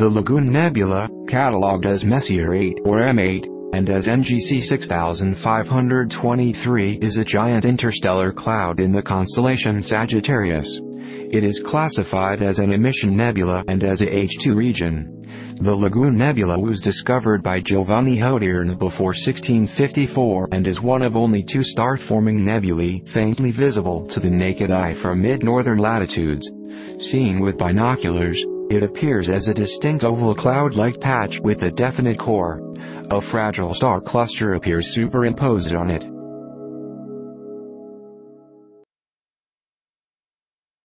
The Lagoon Nebula, catalogued as Messier 8 or M8, and as NGC 6523 is a giant interstellar cloud in the constellation Sagittarius. It is classified as an emission nebula and as a H2 region. The Lagoon Nebula was discovered by Giovanni Hodierna before 1654 and is one of only two star-forming nebulae faintly visible to the naked eye from mid-northern latitudes. Seen with binoculars, it appears as a distinct oval cloud-like patch with a definite core. A fragile star cluster appears superimposed on it.